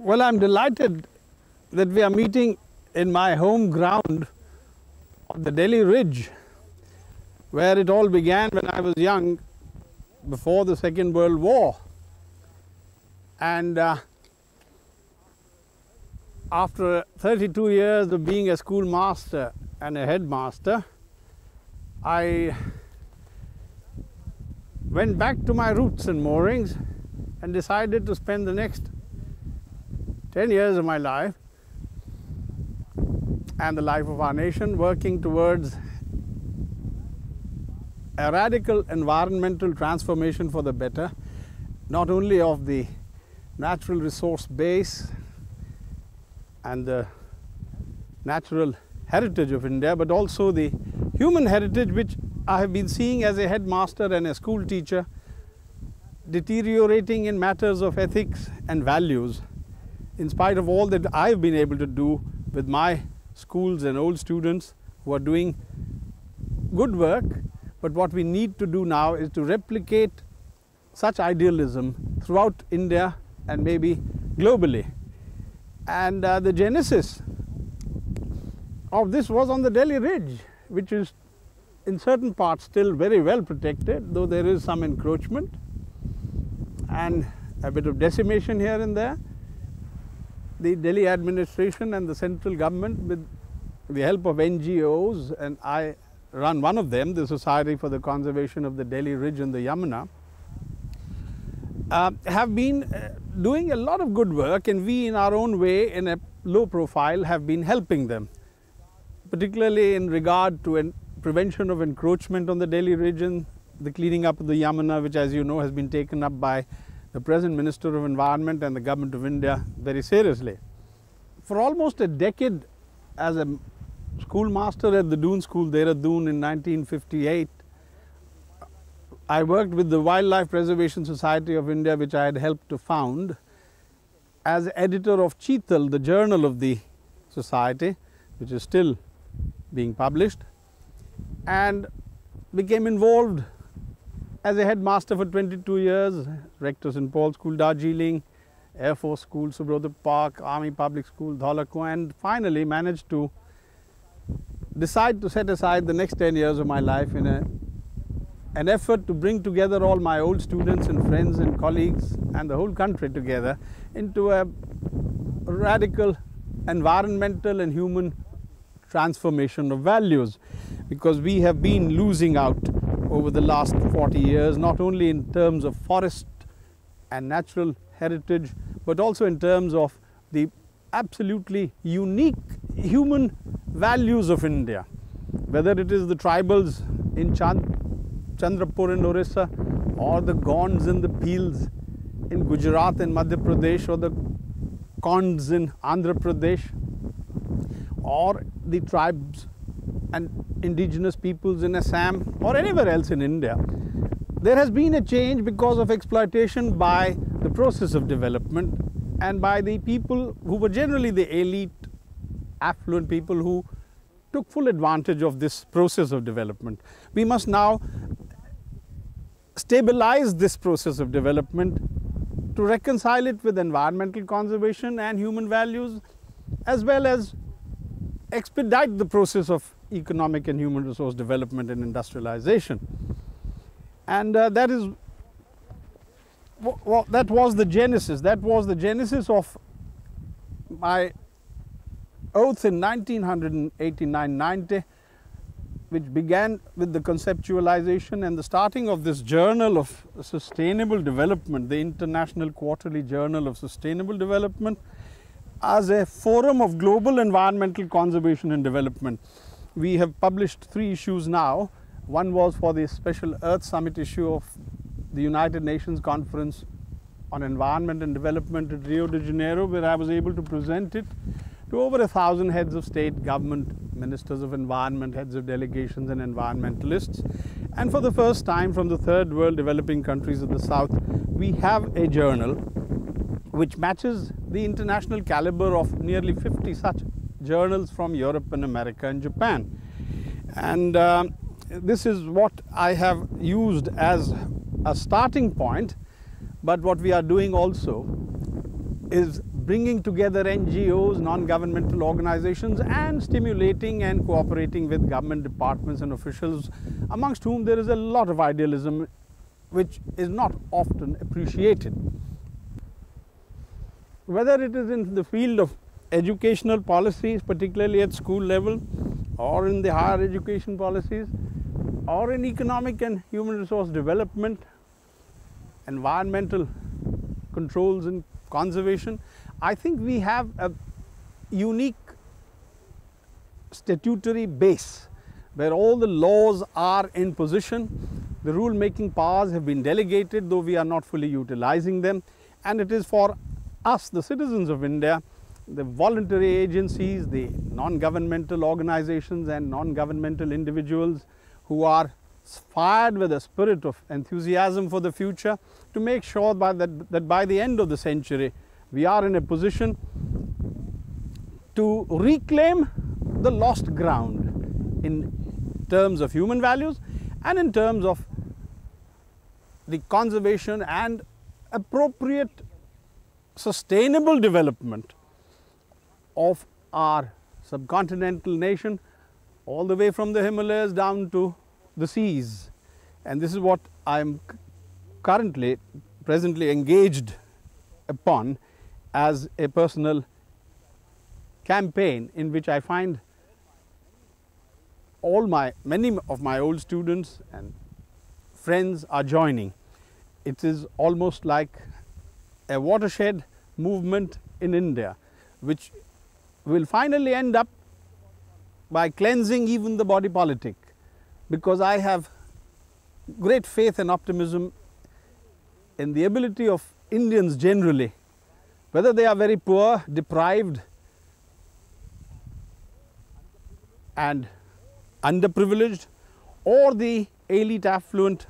Well, I'm delighted that we are meeting in my home ground of the Delhi Ridge, where it all began when I was young, before the Second World War. And uh, after 32 years of being a schoolmaster and a headmaster, I went back to my roots and moorings and decided to spend the next 10 years of my life and the life of our nation working towards a radical environmental transformation for the better, not only of the natural resource base and the natural heritage of India, but also the human heritage which I have been seeing as a headmaster and a school teacher deteriorating in matters of ethics and values in spite of all that I've been able to do with my schools and old students who are doing good work, but what we need to do now is to replicate such idealism throughout India and maybe globally. And uh, the genesis of this was on the Delhi Ridge, which is in certain parts still very well protected, though there is some encroachment and a bit of decimation here and there the Delhi administration and the central government with the help of NGOs and I run one of them, the Society for the Conservation of the Delhi Ridge and the Yamuna, uh, have been uh, doing a lot of good work and we in our own way in a low profile have been helping them, particularly in regard to prevention of encroachment on the Delhi region, the cleaning up of the Yamuna which as you know has been taken up by the present Minister of Environment and the Government of India very seriously. For almost a decade as a schoolmaster at the Doon School, Dehradun in 1958, I worked with the Wildlife Preservation Society of India which I had helped to found as editor of Cheetal, the journal of the society which is still being published and became involved as a headmaster for 22 years, rector St. Paul School, Darjeeling, Air Force School, Subroto Park, Army Public School, Dhaula Kuan, and finally managed to decide to set aside the next 10 years of my life in a, an effort to bring together all my old students and friends and colleagues and the whole country together into a radical environmental and human transformation of values because we have been losing out over the last 40 years, not only in terms of forest and natural heritage, but also in terms of the absolutely unique human values of India. Whether it is the tribals in Chand Chandrapur in Orissa, or the Gonds in the Bhils in Gujarat and Madhya Pradesh, or the Konds in Andhra Pradesh, or the tribes and indigenous peoples in Assam or anywhere else in India. There has been a change because of exploitation by the process of development and by the people who were generally the elite, affluent people who took full advantage of this process of development. We must now stabilize this process of development to reconcile it with environmental conservation and human values as well as expedite the process of economic and human resource development and industrialization. And uh, that is well, that was the genesis. That was the genesis of my oath in 1989-90, which began with the conceptualization and the starting of this Journal of Sustainable Development, the International Quarterly Journal of Sustainable Development, as a forum of global environmental conservation and development we have published three issues now. One was for the special Earth Summit issue of the United Nations Conference on Environment and Development at Rio de Janeiro, where I was able to present it to over a thousand heads of state, government, ministers of environment, heads of delegations and environmentalists. And for the first time from the third world developing countries of the South, we have a journal which matches the international caliber of nearly 50 such journals from Europe and America and Japan. And uh, this is what I have used as a starting point, but what we are doing also is bringing together NGOs, non-governmental organizations and stimulating and cooperating with government departments and officials amongst whom there is a lot of idealism which is not often appreciated. Whether it is in the field of educational policies, particularly at school level, or in the higher education policies, or in economic and human resource development, environmental controls and conservation, I think we have a unique statutory base where all the laws are in position, the rule making powers have been delegated though we are not fully utilizing them and it is for us the citizens of India, the voluntary agencies, the non-governmental organizations and non-governmental individuals who are fired with a spirit of enthusiasm for the future to make sure by that, that by the end of the century we are in a position to reclaim the lost ground in terms of human values and in terms of the conservation and appropriate sustainable development of our subcontinental nation all the way from the Himalayas down to the seas. And this is what I am currently, presently engaged upon as a personal campaign in which I find all my, many of my old students and friends are joining. It is almost like a watershed movement in India, which will finally end up by cleansing even the body politic, because I have great faith and optimism in the ability of Indians generally whether they are very poor, deprived and underprivileged or the elite affluent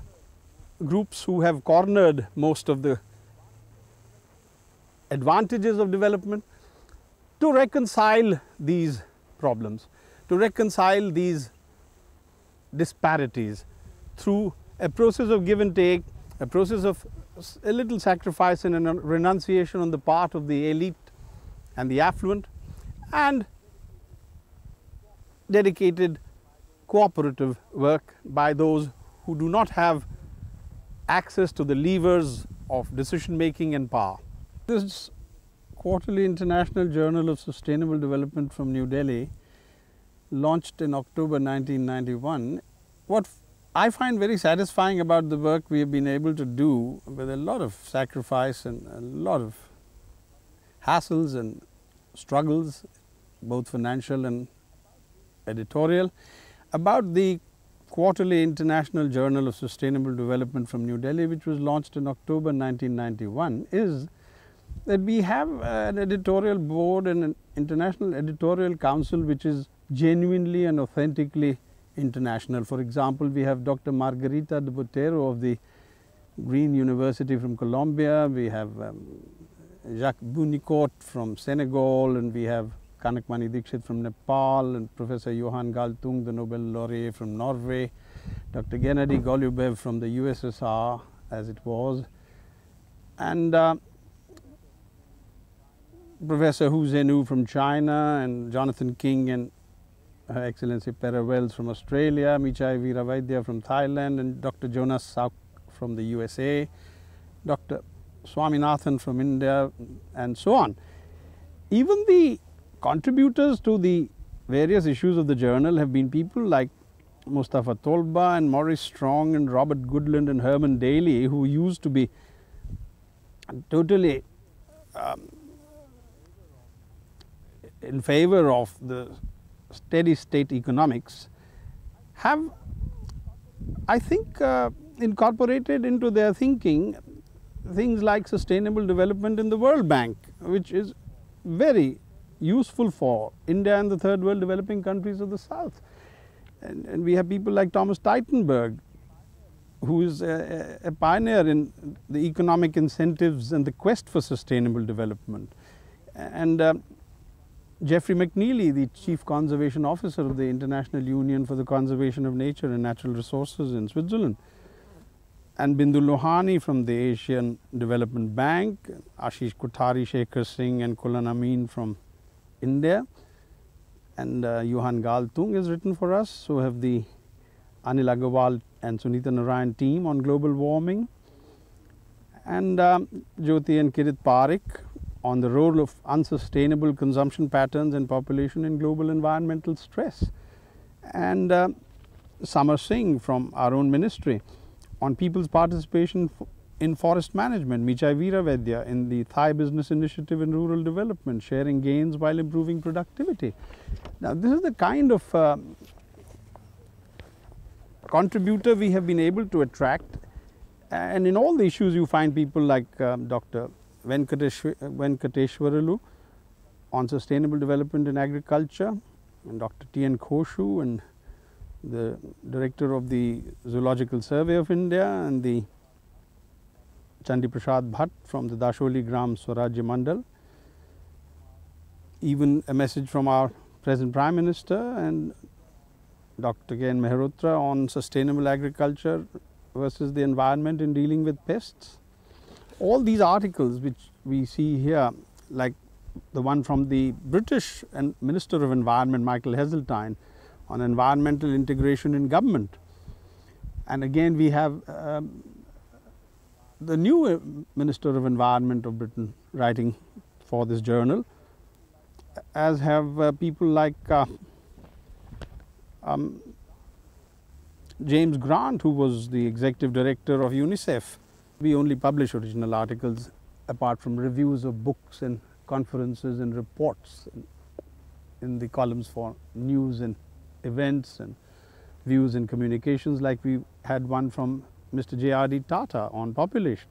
groups who have cornered most of the advantages of development to reconcile these problems, to reconcile these disparities through a process of give and take, a process of a little sacrifice and a renunciation on the part of the elite and the affluent and dedicated cooperative work by those who do not have access to the levers of decision making and power. This quarterly International Journal of Sustainable Development from New Delhi launched in October 1991. What I find very satisfying about the work we have been able to do with a lot of sacrifice and a lot of hassles and struggles, both financial and editorial, about the quarterly International Journal of Sustainable Development from New Delhi, which was launched in October 1991, is that we have an editorial board and an international editorial council which is genuinely and authentically international. For example, we have Dr. Margarita de Botero of the Green University from Colombia, we have um, Jacques Bugnicourt from Senegal, and we have Kanakmani Dixit from Nepal, and Professor Johan Galtung, the Nobel laureate from Norway, Dr. Gennady Golubev from the USSR, as it was, and uh, Professor Hu Zhenyu from China, and Jonathan King and her Excellency Pera Wells from Australia, Mechai Viravaidya from Thailand, and Dr. Jonas Salk from the USA, Dr. Swaminathan from India, and so on. Even the contributors to the various issues of the journal have been people like Mustafa Tolba and Maurice Strong and Robert Goodland and Herman Daly, who used to be totally um, in favor of the steady state economics have I think uh, incorporated into their thinking things like sustainable development in the World Bank which is very useful for India and the third world developing countries of the south. And, and we have people like Thomas Tietenberg who is a, a, pioneer in the economic incentives and the quest for sustainable development. And uh, Jeffrey McNeely, the Chief Conservation Officer of the International Union for the Conservation of Nature and Natural Resources in Switzerland. and Bindu Lohani from the Asian Development Bank, Ashish Kothari, Shekhar Singh and Kulan Amin from India and uh, Johan Galtung is written for us. So have the Anil Agarwal and Sunita Narain team on global warming and um, Jyoti and Kirit Parikh on the role of unsustainable consumption patterns and population in global environmental stress and uh, Samar Singh from our own ministry on people's participation in forest management, Mechai Viravaidya in the Thai Business Initiative in Rural Development, sharing gains while improving productivity. Now, this is the kind of uh, contributor we have been able to attract and in all the issues you find people like um, Dr. Venkatesh, Venkateshwaralu on sustainable development in agriculture and Dr. T. N. Khoshoo and the director of the Zoological Survey of India and the Chandi Prasad Bhatt from the Dasholi Gram Swarajya Mandal. Even a message from our present Prime Minister and Dr. K. N. Mehrotra on sustainable agriculture versus the environment in dealing with pests. All these articles which we see here like the one from the British and Minister of Environment Michael Heseltine on environmental integration in government. And again we have um, the new uh, Minister of Environment of Britain writing for this journal as have uh, people like uh, um, James Grant who was the executive director of UNICEF. We only publish original articles apart from reviews of books and conferences and reports in, the columns for news and events and views and communications like we had one from Mr. J.R.D. Tata on population.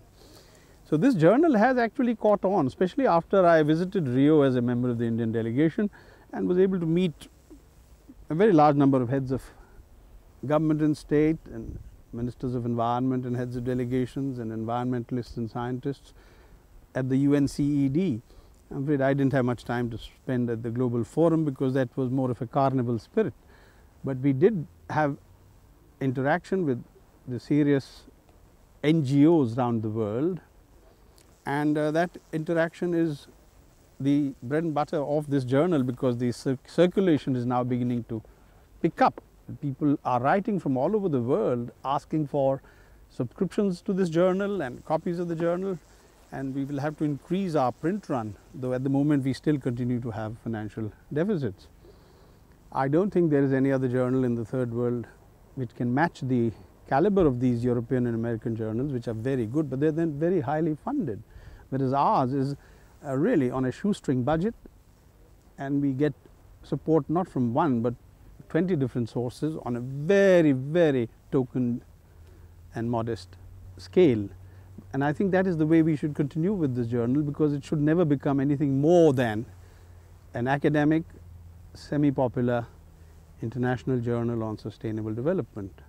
So, this journal has actually caught on especially after I visited Rio as a member of the Indian delegation and was able to meet a very large number of heads of government and state and ministers of environment and heads of delegations and environmentalists and scientists at the UNCED. I'm afraid I didn't have much time to spend at the global forum because that was more of a carnival spirit but we did have interaction with the serious NGOs around the world and uh, that interaction is the bread and butter of this journal because the cir circulation is now beginning to pick up. People are writing from all over the world asking for subscriptions to this journal and copies of the journal and we will have to increase our print run though at the moment we still continue to have financial deficits. I do not think there is any other journal in the third world which can match the caliber of these European and American journals which are very good, but they are then very highly funded. Whereas ours is uh, really on a shoestring budget and we get support not from one but 20 different sources on a very, very token and modest scale. And I think that is the way we should continue with this journal because it should never become anything more than an academic semi-popular international journal on sustainable development.